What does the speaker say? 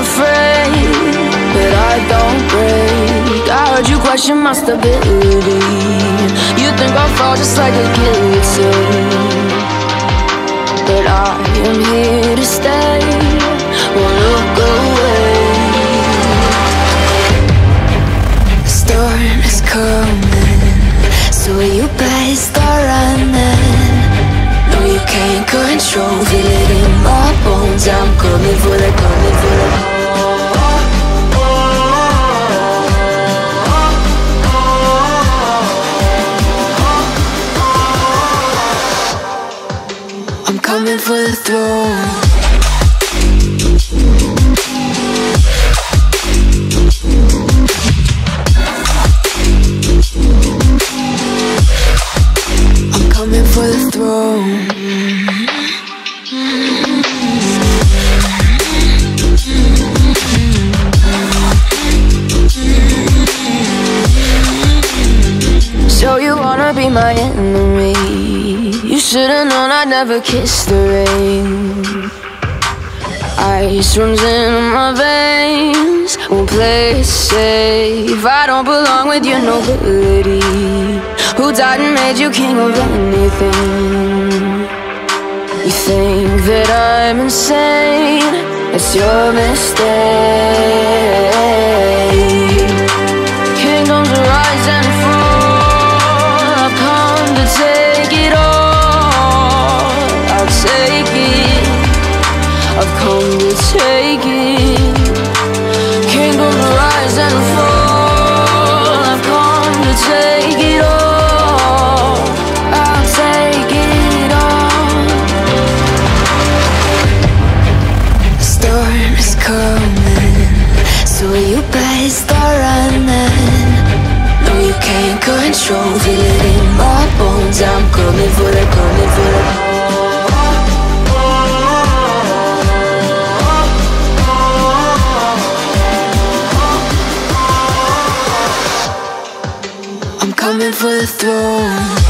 afraid But I don't break. I heard you question my stability. You think I'll fall just like a guillotine But I am here to stay coming for the throne I'm coming for the throne never kiss the rain. Ice runs in my veins. Won't play safe. I don't belong with your nobility. Who died and made you king of anything? You think that I'm insane. It's your mistake take it rise and fall. I've come to take it all. I'll take it all. Storm is coming. So you start running. No, you can't control. Feel it in my bones. I'm coming for the, coming for the for the throne